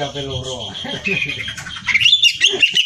kape loro.